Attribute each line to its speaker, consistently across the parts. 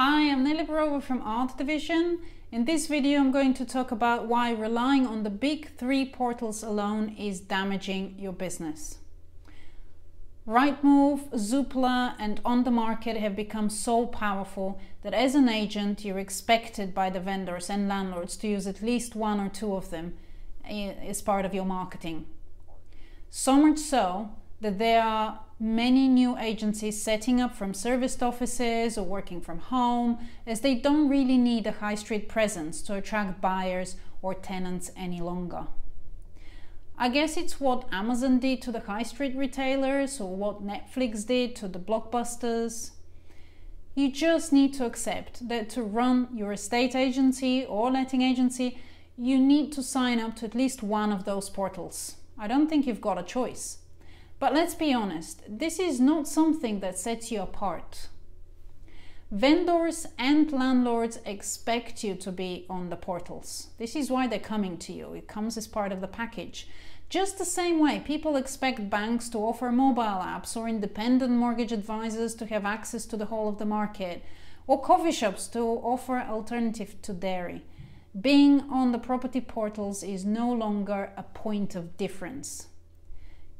Speaker 1: Hi, I'm Nelly Berova from Art Division. In this video I'm going to talk about why relying on the big three portals alone is damaging your business. Rightmove, Zoopla and On The Market have become so powerful that as an agent you're expected by the vendors and landlords to use at least one or two of them eh, as part of your marketing. So much so that they are many new agencies setting up from serviced offices or working from home as they don't really need a high street presence to attract buyers or tenants any longer. I guess it's what Amazon did to the high street retailers or what Netflix did to the blockbusters. You just need to accept that to run your estate agency or letting agency, you need to sign up to at least one of those portals. I don't think you've got a choice. But let's be honest, this is not something that sets you apart. Vendors and landlords expect you to be on the portals. This is why they're coming to you. It comes as part of the package. Just the same way people expect banks to offer mobile apps or independent mortgage advisors to have access to the whole of the market or coffee shops to offer alternative to dairy. Being on the property portals is no longer a point of difference.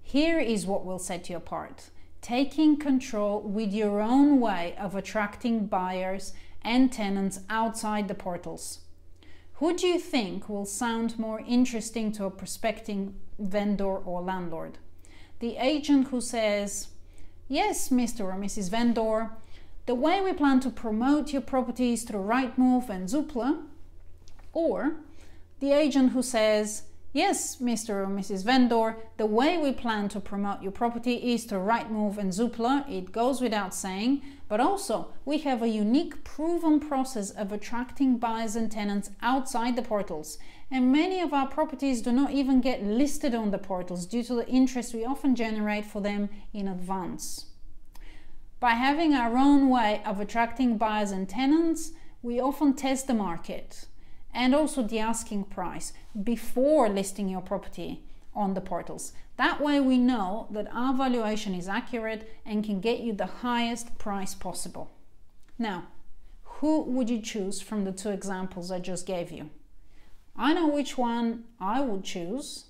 Speaker 1: Here is what will set you apart taking control with your own way of attracting buyers and tenants outside the portals. Who do you think will sound more interesting to a prospecting vendor or landlord? The agent who says, Yes, Mr. or Mrs. Vendor, the way we plan to promote your properties through Rightmove and Zoopla, or the agent who says, Yes, Mr. or Mrs. Vendor, the way we plan to promote your property is to Rightmove and Zoopla, it goes without saying, but also we have a unique proven process of attracting buyers and tenants outside the portals. And many of our properties do not even get listed on the portals due to the interest we often generate for them in advance. By having our own way of attracting buyers and tenants, we often test the market and also the asking price before listing your property on the portals. That way we know that our valuation is accurate and can get you the highest price possible. Now, who would you choose from the two examples I just gave you? I know which one I would choose.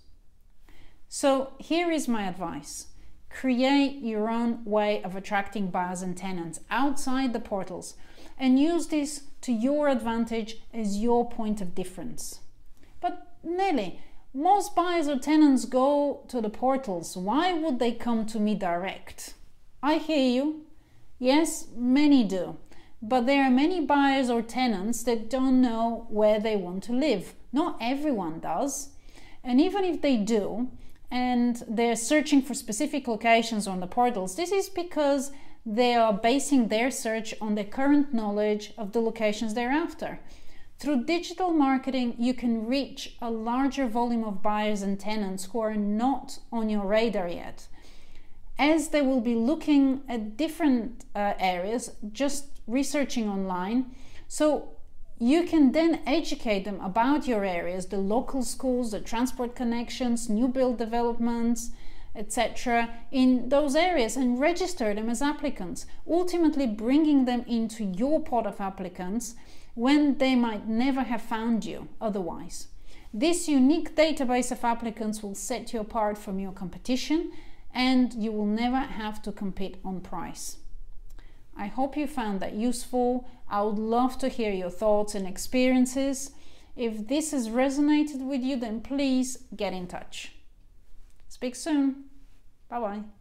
Speaker 1: So here is my advice. Create your own way of attracting buyers and tenants outside the portals and use this to your advantage as your point of difference. But Nelly, most buyers or tenants go to the portals. Why would they come to me direct? I hear you. Yes, many do. But there are many buyers or tenants that don't know where they want to live. Not everyone does. And even if they do, and they're searching for specific locations on the portals, this is because they are basing their search on the current knowledge of the locations they're after. Through digital marketing, you can reach a larger volume of buyers and tenants who are not on your radar yet, as they will be looking at different uh, areas, just researching online. So you can then educate them about your areas, the local schools, the transport connections, new build developments, etc., in those areas and register them as applicants, ultimately bringing them into your pot of applicants when they might never have found you otherwise. This unique database of applicants will set you apart from your competition and you will never have to compete on price. I hope you found that useful. I would love to hear your thoughts and experiences. If this has resonated with you, then please get in touch. Speak soon. Bye bye.